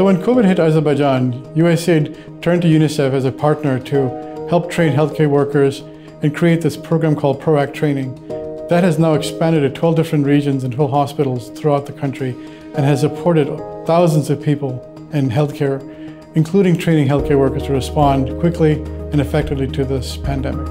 So when COVID hit Azerbaijan, USAID turned to UNICEF as a partner to help train healthcare workers and create this program called PROACT Training. That has now expanded to 12 different regions and 12 hospitals throughout the country and has supported thousands of people in healthcare, including training healthcare workers to respond quickly and effectively to this pandemic.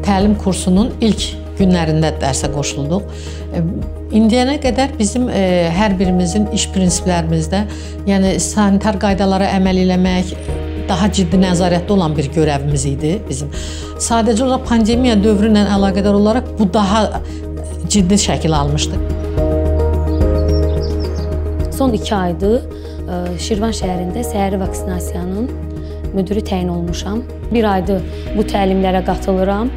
Təlim kursunun ilk günlərində dərsə qoşulduq. İndiyənə qədər bizim e, hər birimizin iş prinsiplərimizdə, yəni sanitar qaydalara əməl eləmək, daha ciddi nəzarətdə olan bir görəvimiz idi bizim. Sadəcə olaraq pandemiya dövrü ilə əlaqədar olaraq bu daha ciddi şəkil almışdı. Son 2 aydır e, Şirvan şəhərində səhəri vaksinasiyanın müdiri təyin olmuşam. Bir aydır bu təlimlərə qatılıram.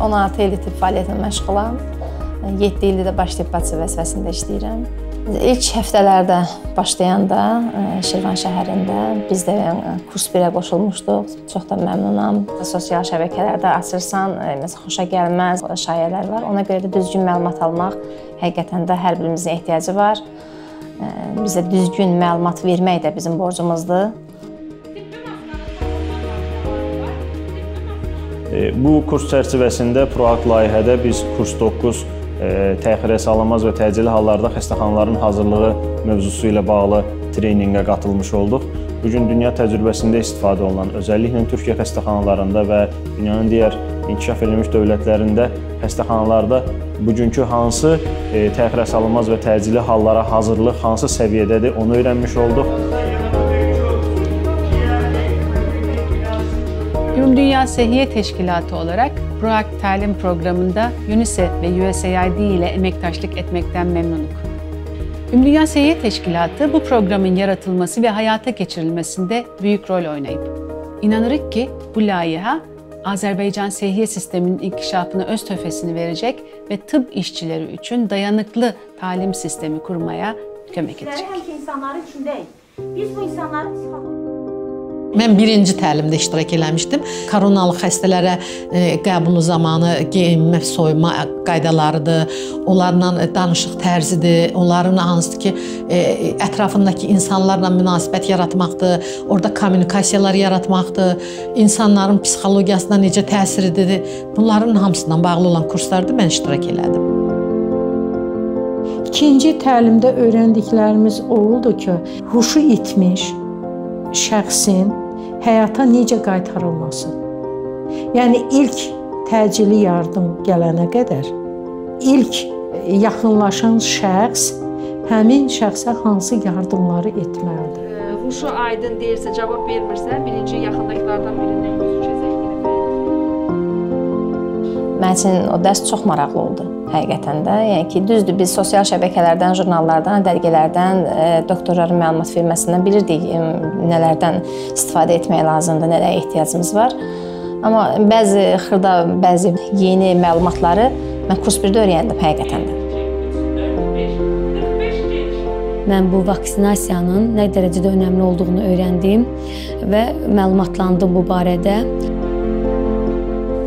16 ildir tibb fəaliyyətində məşğulam. 7 ildir də baş tibb bacısı vəzifəsində işləyirəm. İlk həftələrdə başlayanda e, Şirvan şəhərində biz də kurs 1-ə qoşulmuşduq. Çox da məmnunam. Sosial şəbəkələrdə açırsan, e, məsələn, xoşa gəlməz şayələr var. Ona görə də düzgün məlumat almaq həqiqətən də hər birimizin ehtiyacı var. E, bizə düzgün məlumat vermək də bizim borcumuzdur. Bu kurs çərçivəsində ProAct layihədə biz kurs 9 təxirə salınmaz və təcili hallarda xəstəxanaların hazırlığı mövzusu ilə bağlı treyninqə qatılmış olduq. Bu gün dünya təcrübəsində istifadə olunan, özəlliklə Türkiyə xəstəxanalarında və dünyanın digər inkişaf edilmiş dövlətlərində xəstəxanalarda bugünkü hansı təxirə salınmaz və təcili hallara hazırlıq hansı səviyyədədir, onu öyrənmiş olduq. Ümumdünya Sehiyye Teşkilatı olarak PROACT talim programında UNICEF ve USAID ile emektaşlık etmekten memnunuk. Ümumdünya Sehiyye Teşkilatı bu programın yaratılması ve hayata geçirilmesinde büyük rol oynayıp, inanırık ki bu layıha Azerbaycan sehiye sisteminin inkişafına öz töhfəsini verecek ve tıp işçileri için dayanıklı talim sistemi kurmaya kömək edecek. insanlar üçün deyil. Biz bu insanları Mən birinci təlimdə iştirak eləmişdim. Koronalı xəstələrə e, qəbulu zamanı geyinmə, soyunma qaydalarıdır, onlarla danışıq tərzidir, onların hansı ki, e, ətrafındakı insanlarla münasibət yaratmaqdır, orada kommunikasiyalar yaratmaqdır, insanların psixologiyasına necə təsiridir. Bunların hamısından bağlı olan kurslarda mən iştirak elədim. İkinci təlimdə öyrəndiklərimiz oldu ki, huşu itmiş şəxsin həyata necə qaytarılması. Yəni ilk təcili yardım gələnə qədər ilk yaxınlaşan şəxs həmin şəxsə hansı yardımları etməlidir? Huşu aydın deyilsə, cavab vermirsə, birinci yaxındakılardan birindən yüz çözək. Mənim üçün o dərs çox maraqlı oldu həqiqətən də. Yəni ki, düzdür, biz sosial şəbəkələrdən, jurnallardan, dərgilərdən, e, doktorların məlumat verməsindən bilirdik nələrdən istifadə etmək lazımdır, nələrə ehtiyacımız var. Amma bəzi xırda, bəzi yeni məlumatları mən kurs 1-də öyrəndim həqiqətən də. Mən bu vaksinasiyanın nə dərəcədə önəmli olduğunu öyrəndim və məlumatlandım bu barədə.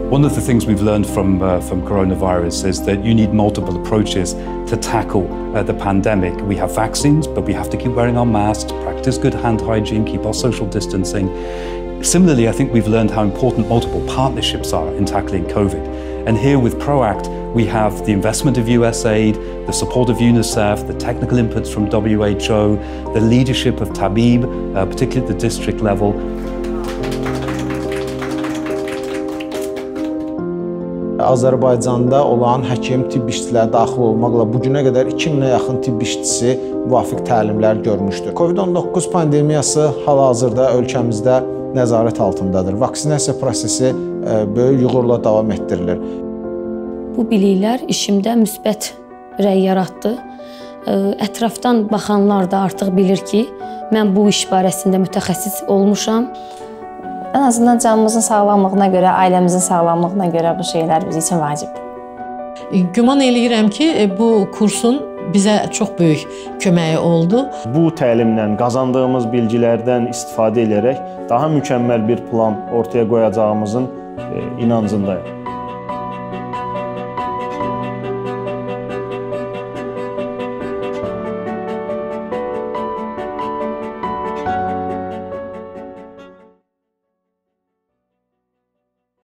One of the things we've learned from, uh, from coronavirus is that you need multiple approaches to tackle uh, the pandemic. We have vaccines, but we have to keep wearing our masks, practice good hand hygiene, keep our social distancing. Similarly, I think we've learned how important multiple partnerships are in tackling COVID. And here with PROACT, we have the investment of USAID, the support of UNICEF, the technical inputs from WHO, the leadership of Tabib, uh, particularly at the district level, Azərbaycanda olan həkim, tibb işçiləri daxil olmaqla bu günə qədər 2000-ə yaxın tibb işçisi müvafiq təlimlər görmüşdür. COVID-19 pandemiyası hal-hazırda ölkəmizdə nəzarət altındadır. Vaksinasiya prosesi e, böyük uğurla davam etdirilir. Bu biliklər işimdə müsbət rəy yaratdı. E, ətrafdan baxanlar da artıq bilir ki, mən bu iş barəsində mütəxəssis olmuşam. Ən azından canımızın sağlamlığına görə, ailəmizin sağlamlığına görə bu şeylər bizim üçün vacibdir. E, güman eləyirəm ki, e, bu kursun bizə çox böyük köməyi oldu. Bu təlimlə qazandığımız bilgilərdən istifadə edərək daha mükəmməl bir plan ortaya qoyacağımızın e, inancındayım.